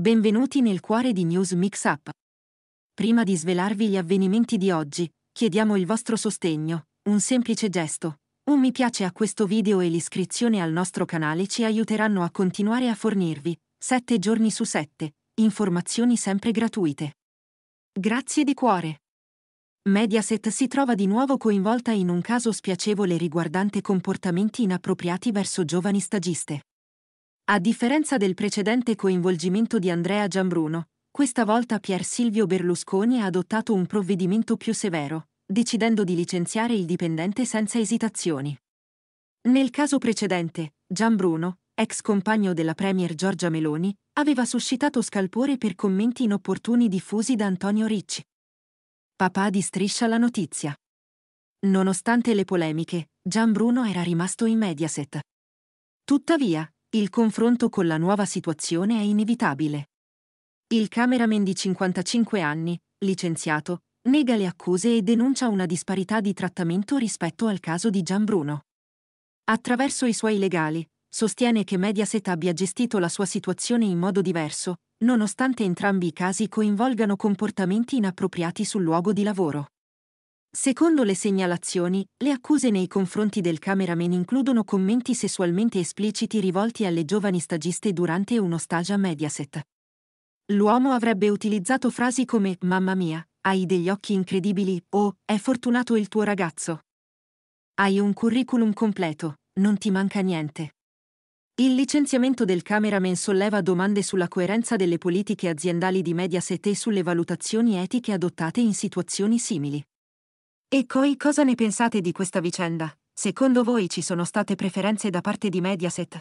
Benvenuti nel cuore di News Mix Up. Prima di svelarvi gli avvenimenti di oggi, chiediamo il vostro sostegno, un semplice gesto, un mi piace a questo video e l'iscrizione al nostro canale ci aiuteranno a continuare a fornirvi, 7 giorni su 7, informazioni sempre gratuite. Grazie di cuore. Mediaset si trova di nuovo coinvolta in un caso spiacevole riguardante comportamenti inappropriati verso giovani stagiste. A differenza del precedente coinvolgimento di Andrea Giambruno, questa volta Pier Silvio Berlusconi ha adottato un provvedimento più severo, decidendo di licenziare il dipendente senza esitazioni. Nel caso precedente, Giambruno, ex compagno della Premier Giorgia Meloni, aveva suscitato scalpore per commenti inopportuni diffusi da Antonio Ricci. Papà di Striscia la notizia. Nonostante le polemiche, Giambruno era rimasto in Mediaset. Tuttavia, il confronto con la nuova situazione è inevitabile. Il cameraman di 55 anni, licenziato, nega le accuse e denuncia una disparità di trattamento rispetto al caso di Gianbruno. Attraverso i suoi legali, sostiene che Mediaset abbia gestito la sua situazione in modo diverso, nonostante entrambi i casi coinvolgano comportamenti inappropriati sul luogo di lavoro. Secondo le segnalazioni, le accuse nei confronti del cameraman includono commenti sessualmente espliciti rivolti alle giovani stagiste durante uno stage a Mediaset. L'uomo avrebbe utilizzato frasi come Mamma mia, hai degli occhi incredibili o È fortunato il tuo ragazzo. Hai un curriculum completo, non ti manca niente. Il licenziamento del cameraman solleva domande sulla coerenza delle politiche aziendali di Mediaset e sulle valutazioni etiche adottate in situazioni simili. E poi cosa ne pensate di questa vicenda? Secondo voi ci sono state preferenze da parte di Mediaset?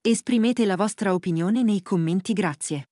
Esprimete la vostra opinione nei commenti grazie.